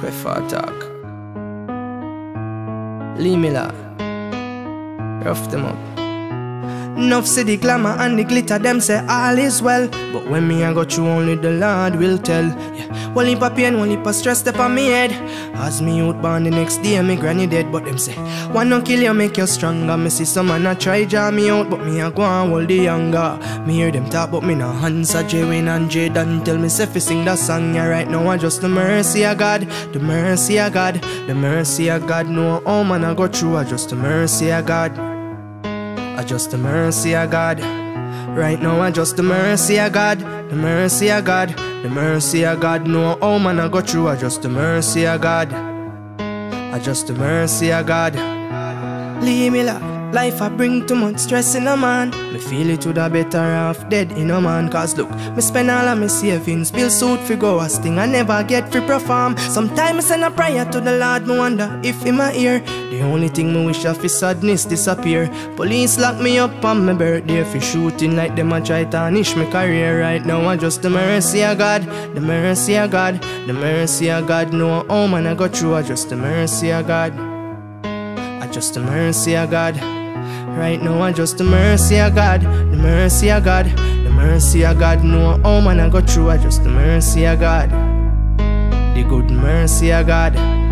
Queffa talk. Lee Milla. Rough them up. Enough see the glamour and the glitter, them say all is well. But when me I got through, only the Lord will tell. Yeah, one heap of pain, one heap of stress step on me head. As me out born the next day, me granny dead. But them say, one no kill you, make you stronger. Me see some man a try draw me out, but me I go and hold the younger. Me hear them talk, but me no answer. J Wayne and Jaden tell me say fi sing that song. Yeah, right now I just the mercy of God, the mercy of God, the mercy of God. No, oh man I go through, I just the mercy of God. I just the mercy of God. Right now, I just the mercy of God. The mercy of God. The mercy of God. No, oh man, I go through. I just the mercy of God. I just the mercy of God. Leave me la. Life I bring too much stress in a man. Me feel it would have better off dead in a man. Cause look, me spend all of my savings, bill suit fi go a sting. I never get free perform. Sometimes I send a prayer to the Lord, me wonder if in my ear. The only thing me wish of is sadness disappear. Police lock me up on my birthday for shooting like them a try to tarnish my career. Right now I just the mercy of God, the mercy of God, the mercy of God. No, oh man I go through, I just the mercy of God. I just the mercy of God. Right now, I just the mercy of God, the mercy of God, the mercy of God. No, oh man, I go through, I just the mercy of God, the good mercy of God.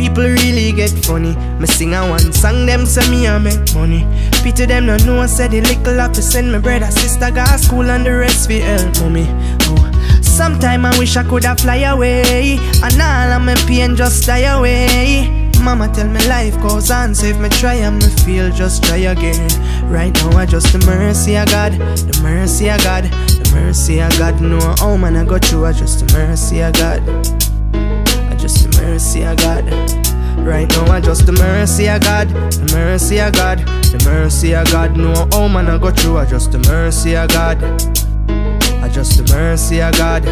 People really get funny. Me sing a one song, them say me I make money. Pity them no know, say the little have to send my brother, sister, got school and the rest fi help mommy. Oh. Sometime I wish I could have fly away, and all of my pain just die away. Mama tell me life goes on, so if me try and me feel, just try again. Right now I just the mercy of God, the mercy of God, the mercy of God. No, oh man, I go through, I just the mercy of God. Just the mercy of God. Right now I just the mercy of God, the mercy of God, the mercy of God. No, oh man, I go through, I just the mercy of God. I just the mercy of God.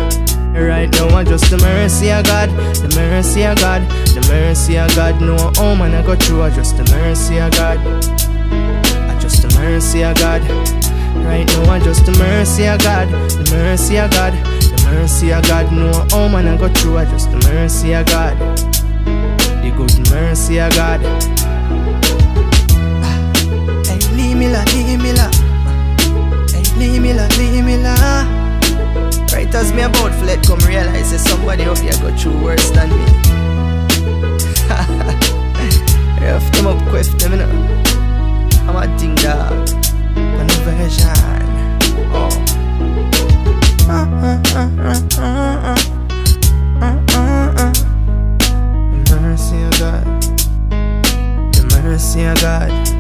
Right now I just the mercy of God, the mercy of God, the mercy of God. No, oh man, I go through, I just the mercy of God. I just the mercy of God. Right now I just the mercy of God, the mercy of God, mercy of God. No, oh man, I go through, just the mercy of God. The good mercy of God. Ah, hey, leave me la, leave me la. Hey, leave me la, leave me la. Right as me about fled come realize that somebody out there go through worse than me Rough them up, quiff them, you know I'm a ding dog Conversion Oh The mercy of